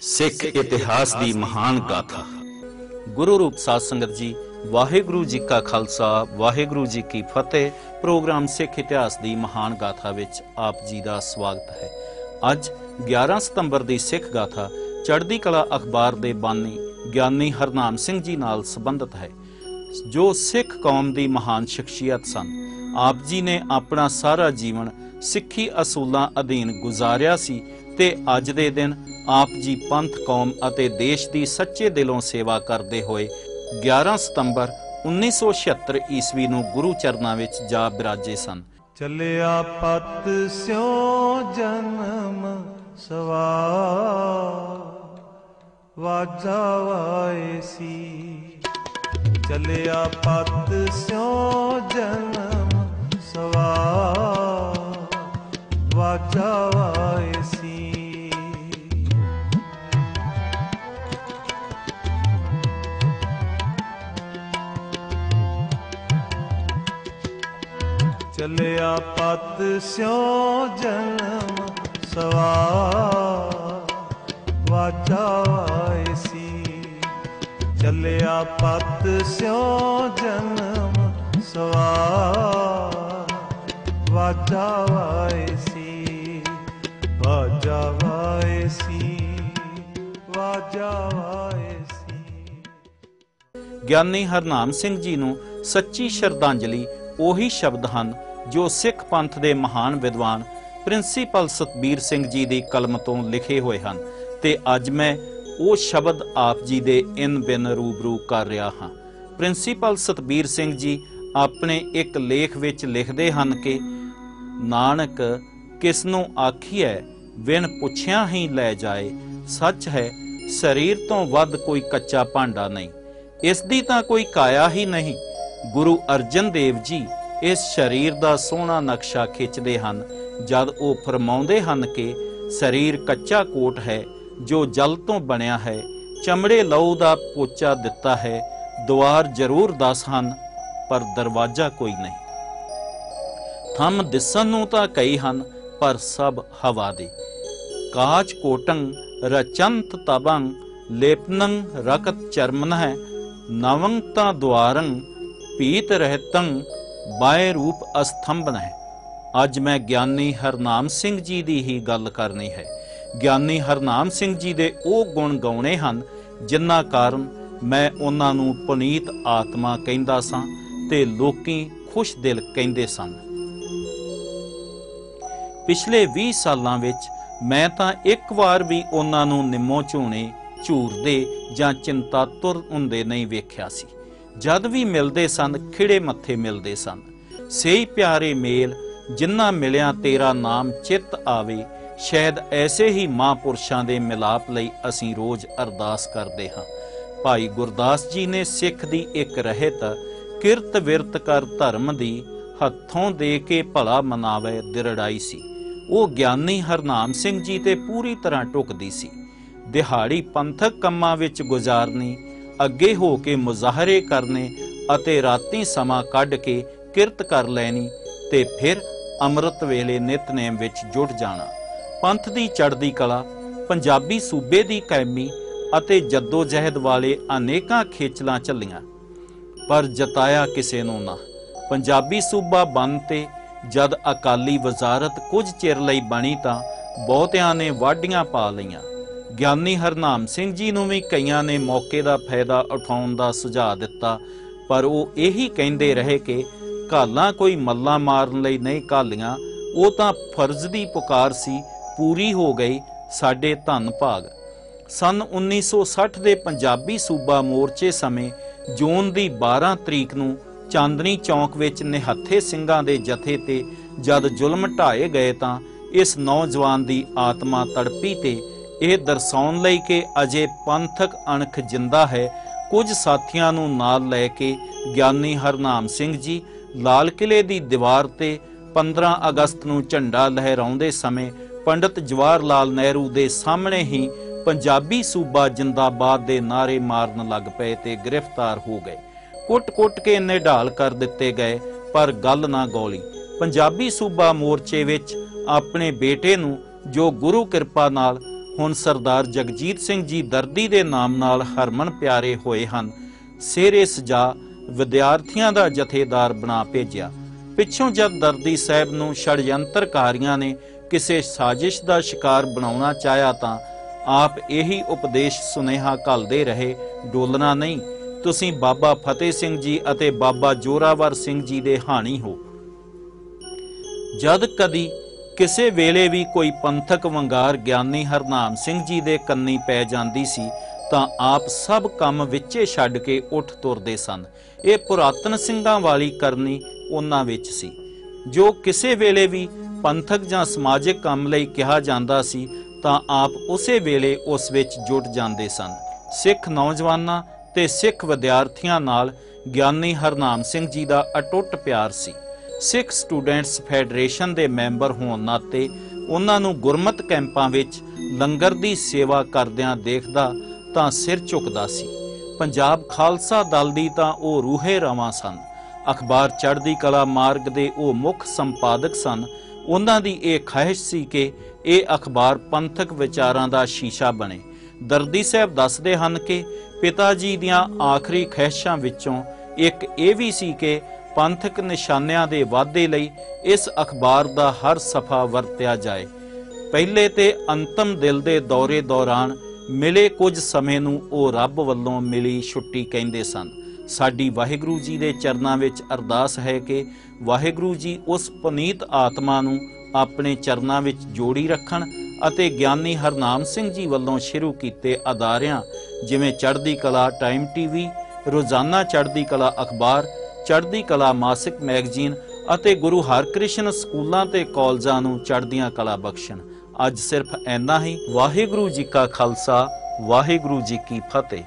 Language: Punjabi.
ਸਿੱਖ ਇਤਿਹਾਸ ਦੀ ਮਹਾਨ ਗਾਥਾ। ਗੁਰੂ ਰੂਪ ਸਾਧ ਸੰਗਤ ਜੀ ਵਾਹਿਗੁਰੂ ਜੀ ਕਾ ਖਾਲਸਾ ਵਾਹਿਗੁਰੂ ਜੀ ਕੀ ਫਤਿਹ। ਪ੍ਰੋਗਰਾਮ ਸਿੱਖ ਇਤਿਹਾਸ ਦੀ ਮਹਾਨ ਗਾਥਾ ਵਿੱਚ ਆਪ ਜੀ ਦਾ ਸਵਾਗਤ ਹੈ। ਅੱਜ 11 ਸਤੰਬਰ ਦੀ ਸਿੱਖ ਗਾਥਾ ਚੜ੍ਹਦੀ ਕਲਾ ਅਖਬਾਰ ਦੇ ਬਾਨੀ ਗਿਆਨੀ ਹਰਨਾਮ ਸਿੰਘ ਜੀ ਨਾਲ ਸੰਬੰਧਿਤ ਹੈ। ਜੋ ਸਿੱਖ ਕੌਮ ਦੀ ਮਹਾਨ ਸ਼ਖਸੀਅਤ ਸਨ ਆਪ ਜੀ ਨੇ ਆਪਣਾ ਸਾਰਾ ਜੀਵਨ ਸਿੱਖੀ ਅਸੂਲਾਂ ਅਧੀਨ ਗੁਜ਼ਾਰਿਆ ਸੀ ਤੇ ਅੱਜ ਦੇ ਦਿਨ ਆਪ ਜੀ ਪੰਥ, ਕੌਮ ਅਤੇ ਦੇਸ਼ ਦੀ ਸੱਚੇ ਦਿਲੋਂ ਸੇਵਾ ਕਰਦੇ ਹੋਏ 11 ਸਤੰਬਰ 1976 ਈਸਵੀ ਨੂੰ ਗੁਰੂ ਚਰਨਾਂ ਵਿੱਚ ਜਾ ਬਿਰਾਜੇ ਸਨ। ਚੱਲਿਆ ਪਤ ਸਿਉ ਜਨਮ ਸਵਾਰ, ਵਾਜਾ ਵਾਏ ਸੀ। ਚੱਲਿਆ ਪਤ ਸਿਉ ਜਨਮ ਚਲਿਆ ਪਤ ਸਿਉ ਜਨਮ ਸਵਾਰ। ਵਾਜਾ ਵਾਏ ਸੀ। ਪਤ ਸਿਉ ਜਨਮ ਸਵਾਰ। ਵਾਜਾ ਵਾਏ ਸੀ। ਵਾਜਾ ਵਾਇਸੀ ਵਾਜਾ ਵਾਏ ਗਿਆਨੀ ਹਰਨਾਮ ਸਿੰਘ ਜੀ ਨੂੰ ਸੱਚੀ ਸ਼ਰਧਾਂਜਲੀ ਉਹੀ ਸ਼ਬਦ ਹਨ ਜੋ ਸਿੱਖ ਪੰਥ ਦੇ ਮਹਾਨ ਵਿਦਵਾਨ ਪ੍ਰਿੰਸੀਪਲ ਸਤਬੀਰ ਸਿੰਘ ਜੀ ਦੀ ਕਲਮ ਤੋਂ ਲਿਖੇ ਹੋਏ ਹਨ ਤੇ ਅੱਜ ਮੈਂ ਉਹ ਸ਼ਬਦ ਆਪ ਜੀ ਦੇ ਇਨ ਬਿਨ ਰੂਬਰੂ ਕਰ ਰਿਹਾ ਹਾਂ। ਪ੍ਰਿੰਸੀਪਲ ਸਤਬੀਰ ਸਿੰਘ ਜੀ ਆਪਣੇ ਇੱਕ ਲੇਖ ਵਿੱਚ ਲਿਖਦੇ ਹਨ ਕਿ, ਨਾਨਕ ਕਿਸ ਨੂੰ ਆਖੀਐ ਵਿਣ ਪੁੱਛਿਆ ਹੀ ਲੈ ਜਾਏ। ਸੱਚ ਹੈ, ਸਰੀਰ ਤੋਂ ਵੱਧ ਕੋਈ ਕੱਚਾ ਭਾਂਡਾ ਨਹੀਂ। ਇਸ ਦੀ ਤਾਂ ਕੋਈ ਕਾਇਆ ਹੀ ਨਹੀਂ। ਗੁਰੂ ਅਰਜਨ ਦੇਵ ਜੀ ਇਸ ਸਰੀਰ ਦਾ ਸੋਹਣਾ ਨਕਸ਼ਾ ਖਿੱਚਦੇ ਹਨ। ਜਦ ਉਹ ਫਰਮਾਉਂਦੇ ਹਨ ਕਿ ਸਰੀਰ ਕੱਚਾ ਕੋਟ ਹੈ, ਜੋ ਜਲ ਤੋਂ ਬਣਿਆ ਹੈ, ਚਮੜੇ ਲਹੂ ਦਾ ਪੋਚਾ ਦਿੱਤਾ ਹੈ, ਦੁਆਰ ਜ਼ਰੂਰ ਦਸ ਹਨ, ਪਰ ਦਰਵਾਜ਼ਾ ਕੋਈ ਨਹੀਂ। ਥੰਮ ਦਿਸਣ ਨੂੰ ਤਾਂ ਕਈ ਹਨ, ਪਰ ਸਭ ਹਵਾ ਦੇ। ਕਾਚ ਕੋਟੰ ਰਚੰਤ ਤਬੰ ਲੇਪਨੰ ਰਕਤ ਚਰਮਨ ਹੈ ਨਵੰ ਤਾਂ ਦੁਆਰੰ, ਪੀਤ ਰਹਿਤੰ ਬਾਏ ਰੂਪ ਅਸਥੰਭਨ ਹੈ। ਅੱਜ ਮੈਂ ਗਿਆਨੀ ਹਰਨਾਮ ਸਿੰਘ ਜੀ ਦੀ ਹੀ ਗੱਲ ਕਰਨੀ ਹੈ। ਗਿਆਨੀ ਹਰਨਾਮ ਸਿੰਘ ਜੀ ਦੇ ਉਹ ਗੁਣ ਗਾਉਣੇ ਹਨ, ਜਿਨ੍ਹਾਂ ਕਾਰਨ ਮੈਂ ਉਹਨਾਂ ਨੂੰ ਪੁਨੀਤ ਆਤਮਾ ਕਹਿੰਦਾ ਸਾਂ ਤੇ ਲੋਕੀ ਖੁਸ਼ ਦਿਲ ਕਹਿੰਦੇ ਸਨ। ਪਿਛਲੇ 20 ਸਾਲਾਂ ਵਿੱਚ ਮੈਂ ਤਾਂ ਇੱਕ ਵਾਰ ਵੀ ਉਹਨਾਂ ਨੂੰ ਨਿੰਮੋ ਝੂਣੇ, ਝੂਰਦੇ ਜਾਂ ਚਿੰਤਾ ਤੁਰ ਹੁੰਦੇ ਨਹੀਂ ਵੇਖਿਆ ਸੀ। ਜਦ ਵੀ ਮਿਲਦੇ ਸਨ ਖਿੜੇ ਮੱਥੇ ਮਿਲਦੇ ਸਨ। ਸਹੀ ਪਿਆਰੇ ਮੇਲ, ਜਿੰਨਾ ਮਿਲਿਆ ਤੇਰਾ ਨਾਮ ਚਿੱਤ ਆਵੇ, ਸ਼ਾਇਦ ਐਸੇ ਹੀ ਮਹਾਂਪੁਰਸ਼ਾਂ ਦੇ ਮਿਲਾਪ ਲਈ ਅਸੀਂ ਰੋਜ਼ ਅਰਦਾਸ ਕਰਦੇ ਹਾਂ। ਭਾਈ ਗੁਰਦਾਸ ਜੀ ਨੇ ਸਿੱਖ ਦੀ ਇੱਕ ਰਹਿਤ, ਕਿਰਤ ਵਿਰਤ ਕਰ ਧਰਮ ਦੀ, ਹੱਥੋਂ ਦੇ ਕੇ ਭਲਾ ਮਨਾਵੇ ਦਿਰੜਾਈ ਸੀ। ਉਹ ਗਿਆਨੀ ਹਰਨਾਮ ਸਿੰਘ ਜੀ ਤੇ ਪੂਰੀ ਤਰ੍ਹਾਂ ਟੁਕਦੀ ਸੀ। ਦਿਹਾੜੀ ਪੰਥਕ ਕੰਮਾਂ ਵਿੱਚ ਗੁਜ਼ਾਰਨੀ ਅੱਗੇ ਹੋ ਕੇ ਮੁਜ਼ਾਹਰੇ ਕਰਨੇ ਅਤੇ ਰਾਤੀ ਸਮਾਂ ਕੱਢ ਕੇ ਕਿਰਤ ਕਰ ਲੈਣੀ ਤੇ ਫਿਰ ਅੰਮ੍ਰਿਤ ਵੇਲੇ ਨਿਤਨੇਮ ਵਿੱਚ ਜੁਟ ਜਾਣਾ। ਪੰਥ ਦੀ ਚੜ੍ਹਦੀ ਕਲਾ, ਪੰਜਾਬੀ ਸੂਬੇ ਦੀ ਕਾਇਮੀ ਅਤੇ ਜੱਦੋ ਜਹਿਦ ਵਾਲੇ ਅਨੇਕਾਂ ਖੇਚਲਾਂ ਚੱਲੀਆਂ ਪਰ ਜਤਾਇਆ ਕਿਸੇ ਨੂੰ ਨਾ। ਪੰਜਾਬੀ ਸੂਬਾ ਬਣ ਤੇ ਜਦ ਅਕਾਲੀ ਵਜ਼ਾਰਤ ਕੁਝ ਚਿਰ ਲਈ ਬਣੀ ਤਾਂ ਬਹੁਤਿਆਂ ਨੇ ਵਾਢੀਆਂ ਪਾ ਲਈਆਂ। ਗਿਆਨੀ ਹਰਨਾਮ ਸਿੰਘ ਜੀ ਨੂੰ ਵੀ ਕਈਆਂ ਨੇ ਮੌਕੇ ਦਾ ਫਾਇਦਾ ਉਠਾਉਣ ਦਾ ਸੁਝਾਅ ਦਿੱਤਾ, ਪਰ ਉਹ ਇਹੀ ਕਹਿੰਦੇ ਰਹੇ ਕਿ ਘਾਲਾਂ ਕੋਈ ਮੱਲਾ ਮਾਰਨ ਲਈ ਨਹੀਂ ਘਾਲੀਆਂ, ਉਹ ਤਾਂ ਫਰਜ਼ ਦੀ ਪੁਕਾਰ ਸੀ, ਪੂਰੀ ਹੋ ਗਈ ਸਾਡੇ ਧੰਨ ਭਾਗ। ਸਨ 1960 ਦੇ ਪੰਜਾਬੀ ਸੂਬਾ ਮੋਰਚੇ ਸਮੇਂ ਜੂਨ ਦੀ 12 ਤਰੀਕ ਨੂੰ ਚਾਂਦਨੀ ਚੌਂਕ ਵਿੱਚ ਨਿਹੱਥੇ ਸਿੰਘਾਂ ਦੇ ਜਥੇ ਤੇ ਜਦ ਜ਼ੁਲਮ ਢਾਏ ਗਏ ਤਾਂ ਇਸ ਨੌਜਵਾਨ ਦੀ ਆਤਮਾ ਤੜਪੀ ਤੇ ਇਹ ਦਰਸਾਉਣ ਲਈ ਕਿ ਅਜੇ ਪੰਥਕ ਅਣਖ ਜਿੰਦਾ ਹੈ। ਕੁਝ ਸਾਥੀਆਂ ਨੂੰ ਨਾਲ ਲੈ ਕੇ ਗਿਆਨੀ ਹਰਨਾਮ ਸਿੰਘ ਜੀ ਲਾਲ ਕਿਲੇ ਦੀ ਦੀਵਾਰ ਤੇ 15 ਅਗਸਤ ਨੂੰ ਝੰਡਾ ਲਹਿਰਾਉਂਦੇ ਸਮੇਂ ਪੰਡਿਤ ਜਵਾਹਰ ਲਾਲ ਨਹਿਰੂ ਦੇ ਸਾਹਮਣੇ ਹੀ ਪੰਜਾਬੀ ਸੂਬਾ ਜਿੰਦਾਬਾਦ ਦੇ ਨਾਰੇ ਮਾਰਨ ਲੱਗ ਪਏ ਤੇ ਗ੍ਰਿਫਤਾਰ ਹੋ ਗਏ। ਕੁੱਟ-ਕੁੱਟ ਕੇ ਇੰਨੇ ਢਾਲ ਕਰ ਦਿੱਤੇ ਗਏ, ਪਰ ਗੱਲ ਨਾ ਗੋਲੀ। ਪੰਜਾਬੀ ਸੂਬਾ ਮੋਰਚੇ ਵਿੱਚ ਆਪਣੇ ਬੇਟੇ ਨੂੰ ਜੋ ਗੁਰੂ ਕਿਰਪਾ ਨਾਲ ਹੁਣ ਸਰਦਾਰ ਜਗਜੀਤ ਸਿੰਘ ਜੀ ਦਰਦੀ ਦੇ ਨਾਮ ਨਾਲ ਹਰਮਨ ਪਿਆਰੇ ਹੋਏ ਹਨ। ਸਿਰੇ ਸਜਾ ਵਿਦਿਆਰਥੀਆਂ ਦਾ ਜਥੇਦਾਰ ਬਣਾ ਭੇਜਿਆ। ਪਿੱਛੋਂ ਜਦ ਦਰਦੀ ਸਾਹਿਬ ਨੂੰ ਛੜਯੰਤਰਕਾਰੀਆਂ ਨੇ ਕਿਸੇ ਸਾਜ਼ਿਸ਼ ਦਾ ਸ਼ਿਕਾਰ ਬਣਾਉਣਾ ਚਾਹਿਆ ਤਾਂ ਆਪ ਇਹੀ ਉਪਦੇਸ਼ ਸੁਨੇਹਾ ਘੱਲਦੇ ਰਹੇ, ਡੋਲਣਾ ਨਹੀਂ, ਤੁਸੀਂ ਬਾਬਾ ਫਤਿਹ ਸਿੰਘ ਜੀ ਅਤੇ ਬਾਬਾ ਜੋਰਾਵਰ ਸਿੰਘ ਜੀ ਦੇ ਹਾਣੀ ਹੋ। ਜਦ ਕਦੀ ਕਿਸੇ ਵੇਲੇ ਵੀ ਕੋਈ ਪੰਥਕ ਵੰਗਾਰ ਗਿਆਨੀ ਹਰਨਾਮ ਸਿੰਘ ਜੀ ਦੇ ਕੰਨੀ ਪੈ ਜਾਂਦੀ ਸੀ, ਤਾਂ ਆਪ ਸਭ ਕੰਮ ਵਿੱਚੇ ਛੱਡ ਕੇ ਉੱਠ ਤੁਰਦੇ ਸਨ। ਇਹ ਪੁਰਾਤਨ ਸਿੰਘਾਂ ਵਾਲੀ ਕਰਨੀ ਉਹਨਾਂ ਵਿੱਚ ਸੀ। ਜੋ ਕਿਸੇ ਵੇਲੇ ਵੀ ਪੰਥਕ ਜਾਂ ਸਮਾਜਿਕ ਕੰਮ ਲਈ ਕਿਹਾ ਜਾਂਦਾ ਸੀ, ਤਾਂ ਆਪ ਉਸੇ ਵੇਲੇ ਉਸ ਵਿੱਚ ਜੁਟ ਜਾਂਦੇ ਸਨ। ਸਿੱਖ ਨੌਜਵਾਨਾਂ ਤੇ ਸਿੱਖ ਵਿਦਿਆਰਥੀਆਂ ਨਾਲ ਗਿਆਨੀ ਹਰਨਾਮ ਸਿੰਘ ਜੀ ਦਾ ਅਟੁੱਟ ਪਿਆਰ ਸੀ। ਸਿੱਖ ਸਟੂਡੈਂਟਸ ਫੈਡਰੇਸ਼ਨ ਦੇ ਮੈਂਬਰ ਹੋਣ ਨਾਤੇ ਉਹਨਾਂ ਨੂੰ ਗੁਰਮਤ ਕੈਂਪਾਂ ਵਿੱਚ ਲੰਗਰ ਦੀ ਸੇਵਾ ਕਰਦਿਆਂ ਦੇਖਦਾ ਤਾਂ ਸਿਰ ਝੁਕਦਾ ਸੀ। ਪੰਜਾਬ ਖਾਲਸਾ ਦਲ ਦੀ ਤਾਂ ਉਹ ਰੂਹੇ ਰਵਾਂ ਸਨ। ਅਖਬਾਰ ਚੜ੍ਹਦੀ ਕਲਾ ਮਾਰਗ ਦੇ ਉਹ ਮੁੱਖ ਸੰਪਾਦਕ ਸਨ। ਉਹਨਾਂ ਦੀ ਇਹ ਖਾਹਿਸ਼ ਸੀ ਕਿ ਇਹ ਅਖਬਾਰ ਪੰਥਕ ਵਿਚਾਰਾਂ ਦਾ ਸ਼ੀਸ਼ਾ ਬਣੇ। ਦਰਦੀ ਸਾਹਿਬ ਦੱਸਦੇ ਹਨ ਕਿ ਪਿਤਾ ਜੀ ਦੀਆਂ ਆਖਰੀ ਖਹਿਸ਼ਾਂ ਵਿੱਚੋਂ ਇੱਕ ਇਹ ਵੀ ਸੀ ਕਿ ਪੰਥਕ ਨਿਸ਼ਾਨਿਆਂ ਦੇ ਵਾਧੇ ਲਈ ਇਸ ਅਖਬਾਰ ਦਾ ਹਰ ਸਫਾ ਵਰਤਿਆ ਜਾਏ। ਪਹਿਲੇ ਤੇ ਅੰਤਮ ਦਿਲ ਦੇ ਦੌਰੇ ਦੌਰਾਨ ਮਿਲੇ ਕੁਝ ਸਮੇਂ ਨੂੰ ਉਹ ਰੱਬ ਵੱਲੋਂ ਮਿਲੀ ਛੁੱਟੀ ਕਹਿੰਦੇ ਸਨ। ਸਾਡੀ ਵਾਹਿਗੁਰੂ ਜੀ ਦੇ ਚਰਨਾਂ ਵਿੱਚ ਅਰਦਾਸ ਹੈ ਕਿ ਵਾਹਿਗੁਰੂ ਜੀ ਉਸ ਪੁਨੀਤ ਆਤਮਾ ਨੂੰ ਆਪਣੇ ਚਰਨਾਂ ਵਿੱਚ ਜੋੜੀ ਰੱਖਣ ਅਤੇ ਗਿਆਨੀ ਹਰਨਾਮ ਸਿੰਘ ਜੀ ਵੱਲੋਂ ਸ਼ੁਰੂ ਕੀਤੇ ਅਦਾਰਿਆਂ, ਜਿਵੇਂ ਚੜ੍ਹਦੀ ਕਲਾ ਟਾਈਮ ਟੀਵੀ, ਰੋਜ਼ਾਨਾ ਚੜ੍ਹਦੀ ਕਲਾ ਅਖਬਾਰ ਚੜ੍ਹਦੀ ਕਲਾ ਮਾਸਿਕ ਮੈਗਜ਼ੀਨ ਅਤੇ ਗੁਰੂ ਹਰਕ੍ਰਿਸ਼ਨ ਸਕੂਲਾਂ ਤੇ ਕਾਲਜਾਂ ਨੂੰ ਚੜ੍ਹਦੀਆਂ ਕਲਾ ਬਖਸ਼ਣ। ਅੱਜ ਸਿਰਫ ਐਨਾ ਹੀ। ਵਾਹਿਗੁਰੂ ਜੀ ਕਾ ਖਾਲਸਾ, ਵਾਹਿਗੁਰੂ ਜੀ ਕੀ ਫਤਿਹ।